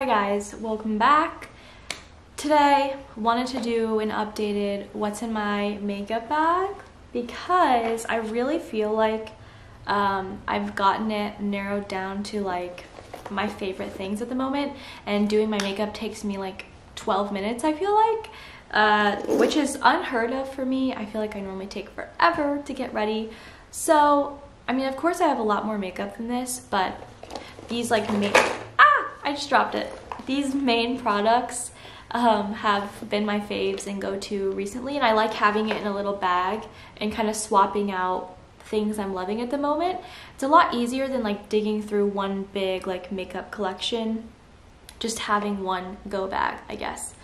Hi guys, welcome back. Today, wanted to do an updated what's in my makeup bag because I really feel like um, I've gotten it narrowed down to like my favorite things at the moment and doing my makeup takes me like 12 minutes I feel like uh, which is unheard of for me. I feel like I normally take forever to get ready. So, I mean, of course I have a lot more makeup than this, but these like make I just dropped it. These main products um, have been my faves and go-to recently and I like having it in a little bag and kind of swapping out things I'm loving at the moment. It's a lot easier than like digging through one big like makeup collection, just having one go bag, I guess.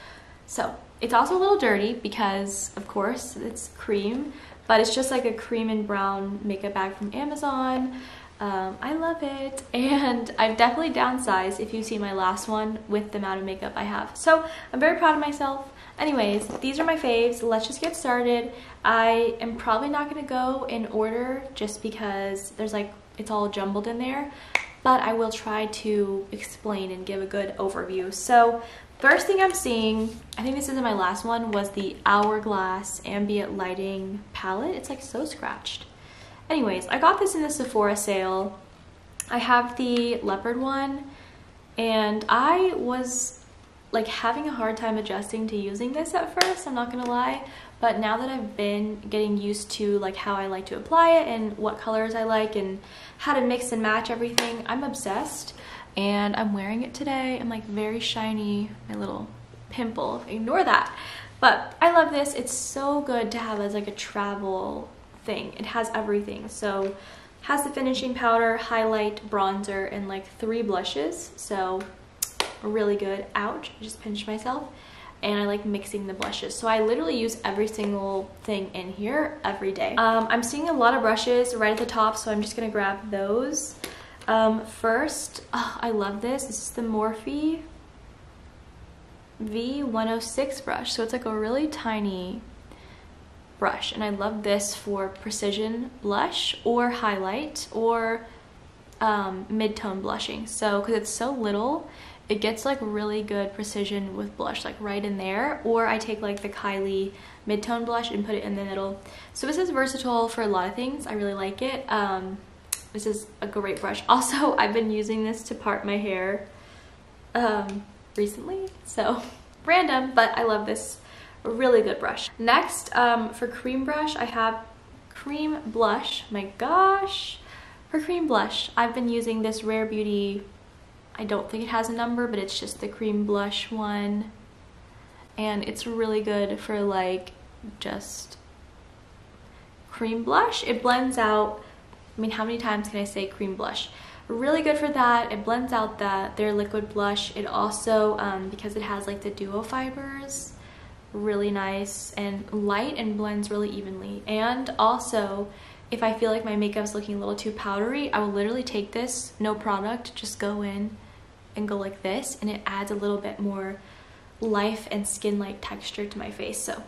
So it's also a little dirty because of course it's cream, but it's just like a cream and brown makeup bag from Amazon. Um, I love it and I've definitely downsized if you see my last one with the amount of makeup I have. So I'm very proud of myself. Anyways, these are my faves. Let's just get started. I am probably not going to go in order just because there's like, it's all jumbled in there, but I will try to explain and give a good overview. So first thing I'm seeing, I think this is in my last one, was the Hourglass Ambient Lighting Palette. It's like so scratched. Anyways, I got this in the Sephora sale. I have the leopard one and I was like having a hard time adjusting to using this at first, I'm not gonna lie. But now that I've been getting used to like how I like to apply it and what colors I like and how to mix and match everything, I'm obsessed. And I'm wearing it today. I'm like very shiny, my little pimple, ignore that. But I love this. It's so good to have as like a travel thing. It has everything. So has the finishing powder, highlight, bronzer, and like three blushes. So really good. Ouch, I just pinched myself. And I like mixing the blushes. So I literally use every single thing in here every day. Um, I'm seeing a lot of brushes right at the top, so I'm just gonna grab those. Um, first, oh, I love this. This is the Morphe V106 brush. So it's like a really tiny brush. And I love this for precision blush or highlight or um, mid-tone blushing. So because it's so little it gets like really good precision with blush like right in there. Or I take like the Kylie mid-tone blush and put it in the middle. So this is versatile for a lot of things. I really like it. Um, this is a great brush. Also I've been using this to part my hair um, recently. So random but I love this really good brush. Next, um, for cream brush, I have cream blush. My gosh. For cream blush, I've been using this Rare Beauty, I don't think it has a number, but it's just the cream blush one. And it's really good for like just cream blush. It blends out, I mean, how many times can I say cream blush? really good for that it blends out that their liquid blush it also um, because it has like the duo fibers really nice and light and blends really evenly. And also, if I feel like my makeup is looking a little too powdery, I will literally take this, no product, just go in and go like this, and it adds a little bit more life and skin-like texture to my face, so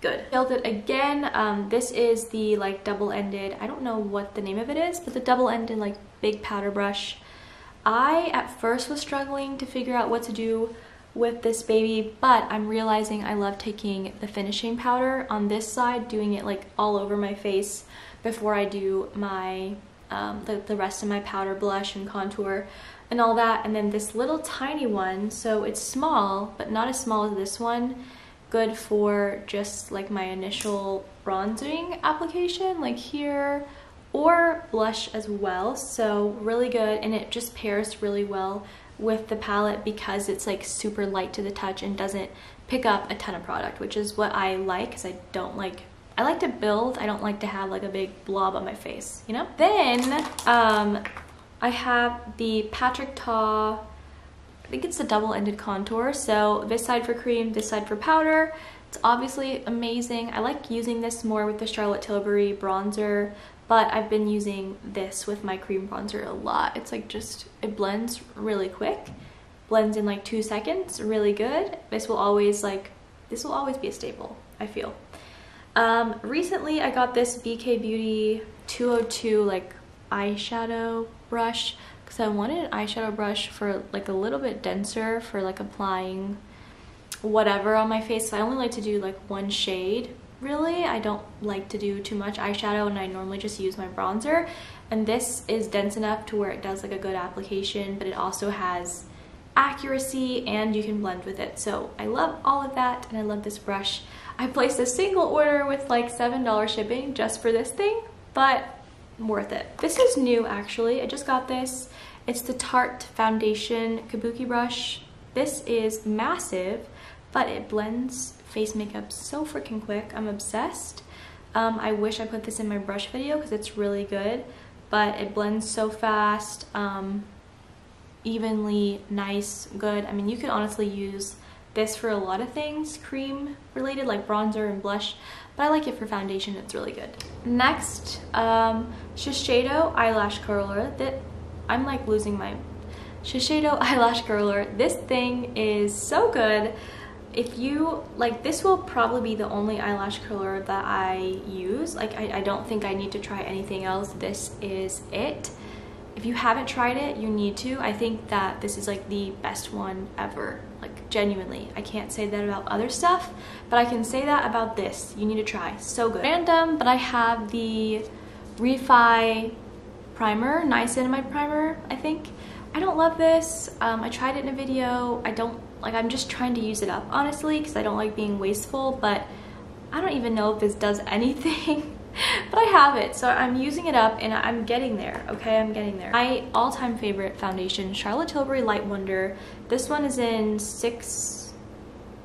good. Filled it again. Um, this is the like double-ended, I don't know what the name of it is, but the double-ended like big powder brush. I at first was struggling to figure out what to do with this baby, but I'm realizing I love taking the finishing powder on this side, doing it like all over my face before I do my um, the, the rest of my powder blush and contour and all that. And then this little tiny one, so it's small, but not as small as this one, good for just like my initial bronzing application, like here, or blush as well. So really good, and it just pairs really well with the palette because it's like super light to the touch and doesn't pick up a ton of product, which is what I like because I don't like I like to build, I don't like to have like a big blob on my face, you know? Then um, I have the Patrick Ta, I think it's the double-ended contour. So this side for cream, this side for powder. It's obviously amazing. I like using this more with the Charlotte Tilbury bronzer but I've been using this with my cream bronzer a lot. It's like just, it blends really quick, blends in like two seconds, really good. This will always like, this will always be a staple, I feel. Um, recently I got this BK Beauty 202 like eyeshadow brush because I wanted an eyeshadow brush for like a little bit denser for like applying whatever on my face. So I only like to do like one shade really. I don't like to do too much eyeshadow and I normally just use my bronzer. And this is dense enough to where it does like a good application, but it also has accuracy and you can blend with it. So I love all of that and I love this brush. I placed a single order with like $7 shipping just for this thing, but worth it. This is new actually. I just got this. It's the Tarte Foundation Kabuki brush. This is massive, but it blends face makeup so freaking quick. I'm obsessed. Um, I wish I put this in my brush video because it's really good, but it blends so fast, um, evenly, nice, good. I mean, you could honestly use this for a lot of things cream related like bronzer and blush but I like it for foundation it's really good next um Shiseido eyelash curler that I'm like losing my Shiseido eyelash curler this thing is so good if you like this will probably be the only eyelash curler that I use. Like I, I don't think I need to try anything else. This is it. If you haven't tried it you need to. I think that this is like the best one ever. Like genuinely. I can't say that about other stuff but I can say that about this. You need to try. So good. Random but I have the Refi primer niacinamide primer I think I don't love this. Um, I tried it in a video. I don't like I'm just trying to use it up honestly because I don't like being wasteful but I don't even know if this does anything but I have it. So I'm using it up and I'm getting there okay? I'm getting there. My all-time favorite foundation Charlotte Tilbury Light Wonder. This one is in six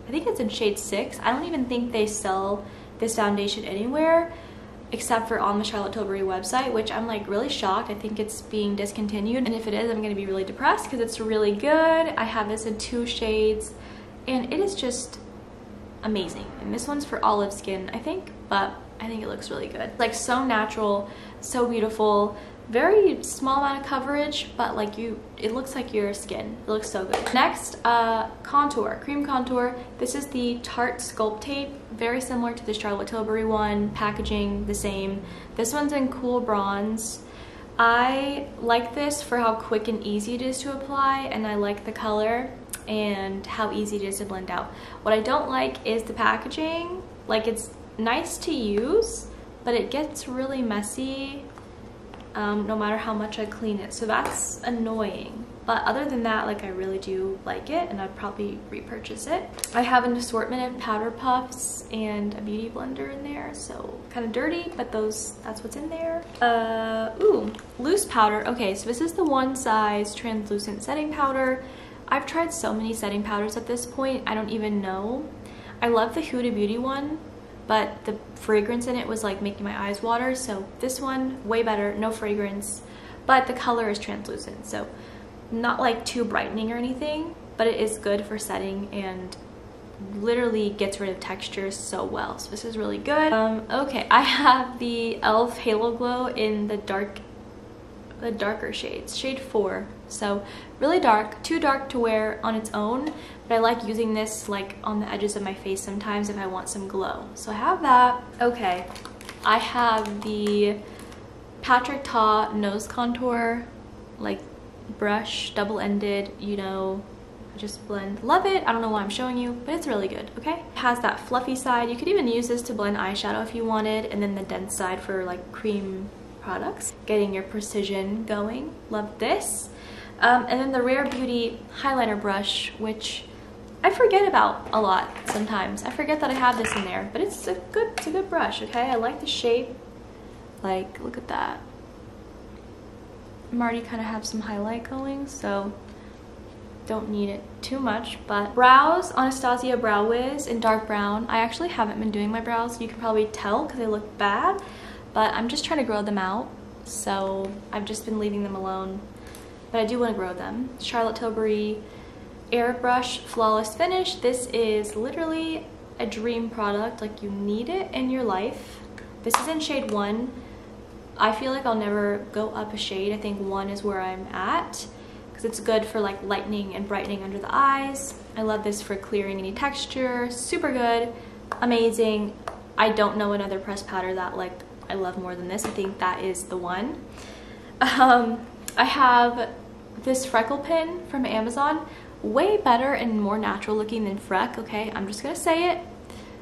I think it's in shade six. I don't even think they sell this foundation anywhere except for on the Charlotte Tilbury website, which I'm like really shocked. I think it's being discontinued. And if it is, I'm gonna be really depressed because it's really good. I have this in two shades and it is just amazing. And this one's for olive skin, I think, but I think it looks really good. Like so natural, so beautiful, very small amount of coverage, but like you, it looks like your skin. It looks so good. Next, uh, contour, cream contour. This is the Tarte Sculpt Tape, very similar to the Charlotte Tilbury one, packaging the same. This one's in cool bronze. I like this for how quick and easy it is to apply, and I like the color and how easy it is to blend out. What I don't like is the packaging. Like it's nice to use, but it gets really messy um, no matter how much I clean it. So that's annoying. But other than that, like I really do like it and I'd probably repurchase it. I have an assortment of powder puffs and a beauty blender in there. So kind of dirty, but those that's what's in there. Uh, ooh, loose powder. Okay, so this is the one size translucent setting powder. I've tried so many setting powders at this point, I don't even know. I love the Huda Beauty one but the fragrance in it was like making my eyes water. So this one, way better, no fragrance, but the color is translucent. So not like too brightening or anything, but it is good for setting and literally gets rid of textures so well. So this is really good. Um, okay, I have the e.l.f. Halo Glow in the dark the darker shades, shade 4. So really dark, too dark to wear on its own, but I like using this like on the edges of my face sometimes if I want some glow. So I have that. Okay, I have the Patrick Ta nose contour like brush, double-ended, you know, just blend. Love it. I don't know why I'm showing you, but it's really good, okay? It has that fluffy side. You could even use this to blend eyeshadow if you wanted, and then the dense side for like cream products. Getting your precision going. Love this. Um, and then the Rare Beauty highlighter brush, which I forget about a lot sometimes. I forget that I have this in there, but it's a good, it's a good brush, okay? I like the shape. Like, look at that. I'm already kind of have some highlight going, so don't need it too much, but brows, Anastasia Brow Wiz in dark brown. I actually haven't been doing my brows. You can probably tell because they look bad, but I'm just trying to grow them out. So I've just been leaving them alone, but I do want to grow them. Charlotte Tilbury Airbrush Flawless Finish. This is literally a dream product. Like you need it in your life. This is in shade one. I feel like I'll never go up a shade. I think one is where I'm at because it's good for like lightening and brightening under the eyes. I love this for clearing any texture. Super good, amazing. I don't know another pressed powder that like I love more than this. I think that is the one. Um, I have this freckle pin from Amazon. Way better and more natural looking than Freck, okay? I'm just gonna say it.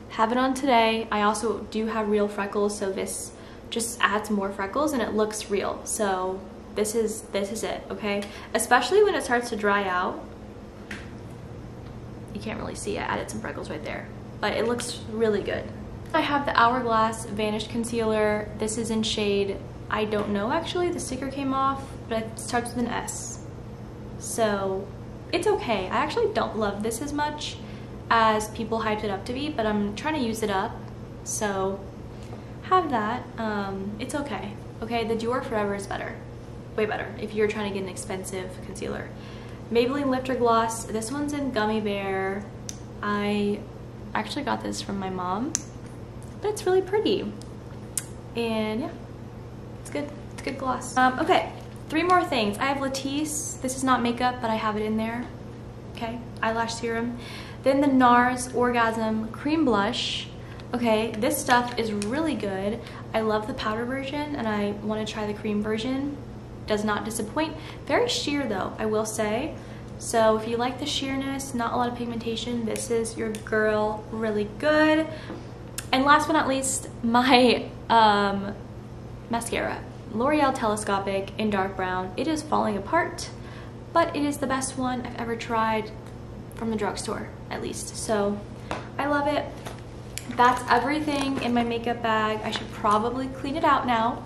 Have it on today. I also do have real freckles, so this just adds more freckles and it looks real. So this is this is it, okay? Especially when it starts to dry out. You can't really see, I added some freckles right there, but it looks really good. I have the Hourglass Vanish Concealer. This is in shade, I don't know actually, the sticker came off, but it starts with an S. So it's okay. I actually don't love this as much as people hyped it up to be, but I'm trying to use it up. So have that. Um, it's okay. Okay, the Dior Forever is better. Way better if you're trying to get an expensive concealer. Maybelline Lifter Gloss. This one's in Gummy Bear. I actually got this from my mom, but it's really pretty. And yeah, it's good. It's good gloss. Um, okay, three more things. I have Latisse. This is not makeup, but I have it in there. Okay, eyelash serum. Then the NARS Orgasm Cream Blush. Okay, this stuff is really good. I love the powder version and I want to try the cream version. Does not disappoint. Very sheer though, I will say. So if you like the sheerness, not a lot of pigmentation, this is your girl really good. And last but not least, my um, mascara. L'Oreal Telescopic in dark brown. It is falling apart, but it is the best one I've ever tried from the drugstore, at least. So I love it that's everything in my makeup bag. I should probably clean it out now.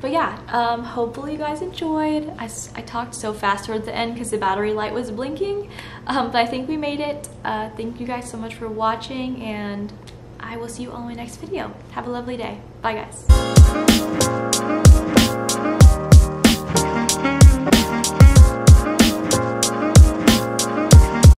But yeah, um, hopefully you guys enjoyed. I, I talked so fast towards the end because the battery light was blinking. Um, but I think we made it. Uh, thank you guys so much for watching and I will see you all in my next video. Have a lovely day. Bye guys. Bye.